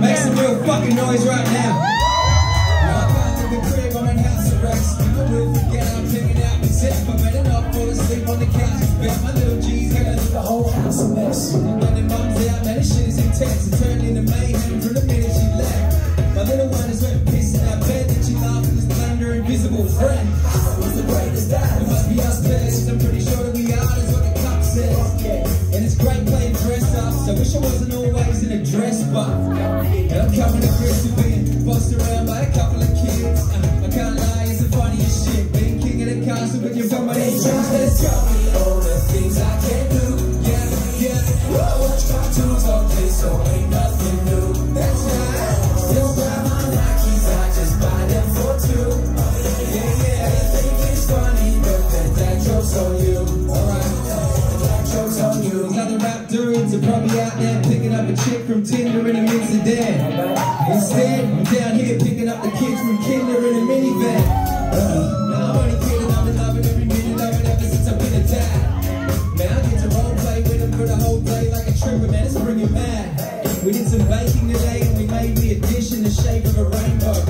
make some real fucking noise right now. Now I can't the crib, I'm in house arrest. People will forget I'm hanging out with Zip. I better not fall asleep on the couch. Bet my little G's gonna leave the whole house a mess. And the mum's out, man, this shit is intense. It turned into mayhem from the minute she left. My little one is went pissing out bed, and she laughed at this thunder invisible friend. Who's the greatest dad? It must be us best. I'm pretty sure that we are, is what the cup says. And it's great playing dress up, so wish I wasn't With being bossed around by a couple of kids. Uh, I can't lie, it's the funniest shit. Being king of the castle with your me all the things I can do. Dudes are probably out there picking up a chick from Tinder in a sedan. Instead, I'm down here picking up the kids from Kinder in a minivan. Uh, now I'm I've loving every minute since I've been a dad. I get to for the whole day like a man, it's bringing. We did some baking today and we made the dish in the shape of a rainbow.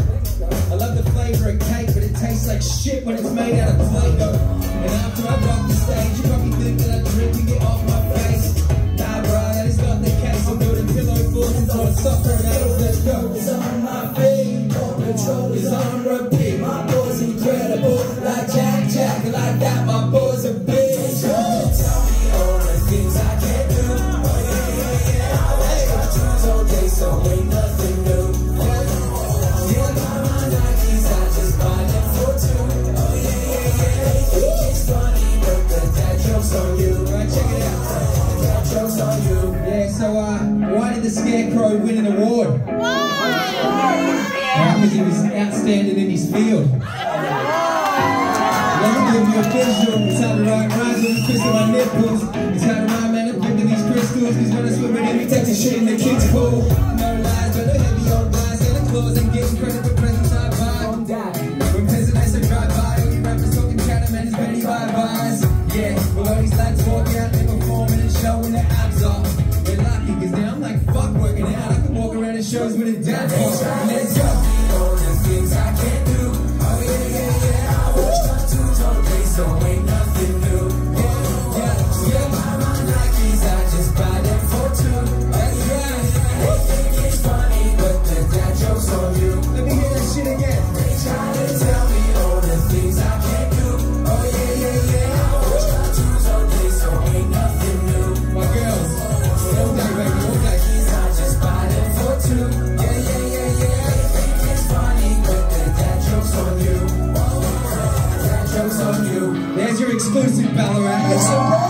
I love the flavor of cake, but it tastes like shit when it's made out of Play-Doh. And after I rock the stage, you probably think that I drink to get off my Yeah, so, uh, why did the Scarecrow win an award? Why? Because he was outstanding in his field. Let me give you a visual. It's twist my nipples. It's these crystals. Swim in, shit in the kids' pool. With your exclusive Ballarat.